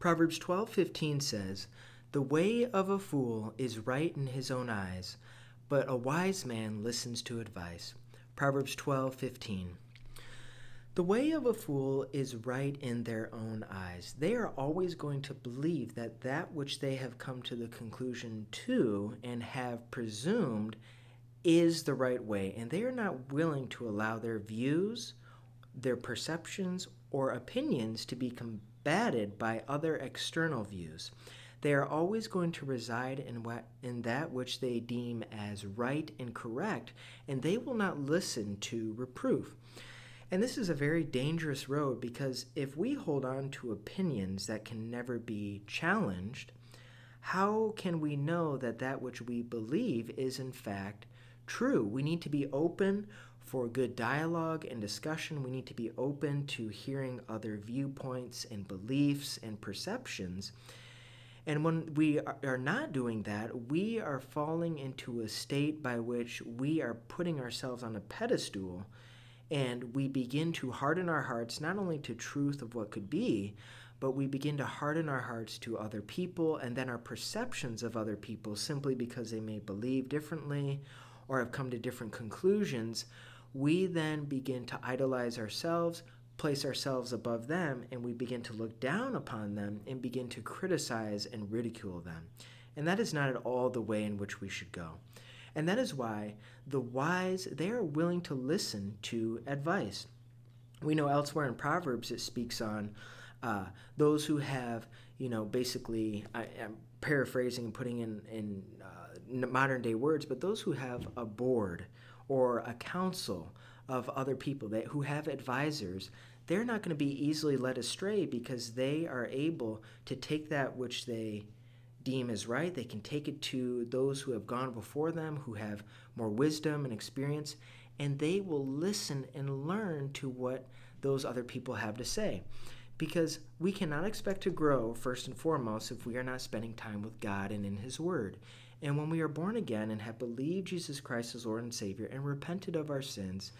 Proverbs 12:15 says, "The way of a fool is right in his own eyes, but a wise man listens to advice." Proverbs 12:15. The way of a fool is right in their own eyes. They are always going to believe that that which they have come to the conclusion to and have presumed is the right way, and they are not willing to allow their views, their perceptions, or opinions to be combated by other external views. They are always going to reside in, what, in that which they deem as right and correct, and they will not listen to reproof. And this is a very dangerous road because if we hold on to opinions that can never be challenged, how can we know that that which we believe is in fact true? We need to be open for good dialogue and discussion. We need to be open to hearing other viewpoints and beliefs and perceptions. And when we are not doing that, we are falling into a state by which we are putting ourselves on a pedestal and we begin to harden our hearts not only to truth of what could be, but we begin to harden our hearts to other people and then our perceptions of other people simply because they may believe differently or have come to different conclusions. We then begin to idolize ourselves, place ourselves above them, and we begin to look down upon them and begin to criticize and ridicule them. And that is not at all the way in which we should go. And that is why the wise, they are willing to listen to advice. We know elsewhere in Proverbs it speaks on uh, those who have, you know, basically, I, am paraphrasing and putting in, in uh, modern day words, but those who have a board or a council of other people that, who have advisors, they're not going to be easily led astray because they are able to take that which they deem is right. They can take it to those who have gone before them, who have more wisdom and experience, and they will listen and learn to what those other people have to say. Because we cannot expect to grow, first and foremost, if we are not spending time with God and in His Word. And when we are born again and have believed Jesus Christ as Lord and Savior and repented of our sins,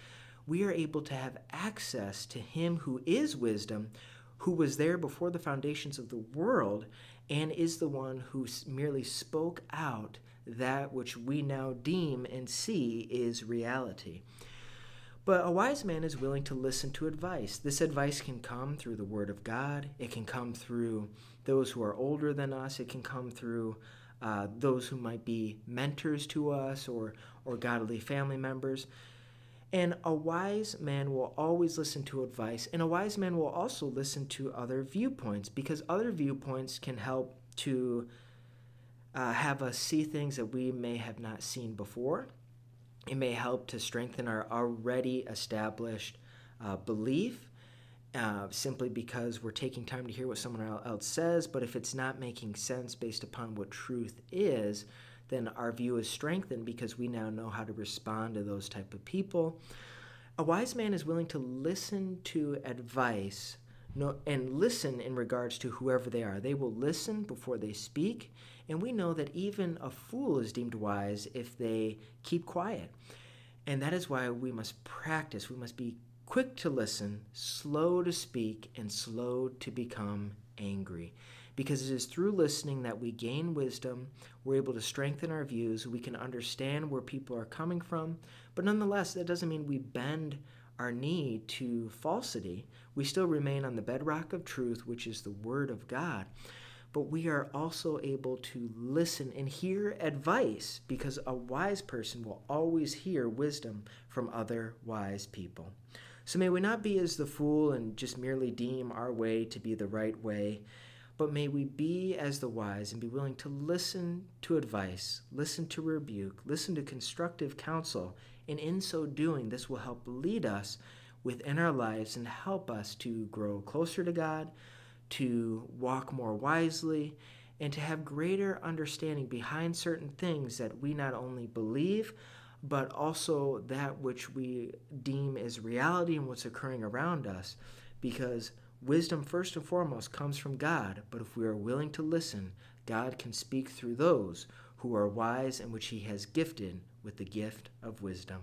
we are able to have access to Him who is wisdom, who was there before the foundations of the world and is the one who merely spoke out that which we now deem and see is reality. But a wise man is willing to listen to advice. This advice can come through the Word of God, it can come through those who are older than us, it can come through uh, those who might be mentors to us or, or godly family members. And a wise man will always listen to advice, and a wise man will also listen to other viewpoints because other viewpoints can help to uh, have us see things that we may have not seen before. It may help to strengthen our already established uh, belief uh, simply because we're taking time to hear what someone else says. But if it's not making sense based upon what truth is, then our view is strengthened because we now know how to respond to those type of people. A wise man is willing to listen to advice no, and listen in regards to whoever they are. They will listen before they speak, and we know that even a fool is deemed wise if they keep quiet. And that is why we must practice. We must be quick to listen, slow to speak, and slow to become angry because it is through listening that we gain wisdom, we're able to strengthen our views, we can understand where people are coming from, but nonetheless, that doesn't mean we bend our knee to falsity. We still remain on the bedrock of truth, which is the Word of God. But we are also able to listen and hear advice because a wise person will always hear wisdom from other wise people. So may we not be as the fool and just merely deem our way to be the right way but may we be as the wise and be willing to listen to advice, listen to rebuke, listen to constructive counsel, and in so doing, this will help lead us within our lives and help us to grow closer to God, to walk more wisely, and to have greater understanding behind certain things that we not only believe, but also that which we deem as reality and what's occurring around us. Because Wisdom, first and foremost, comes from God, but if we are willing to listen, God can speak through those who are wise and which He has gifted with the gift of wisdom.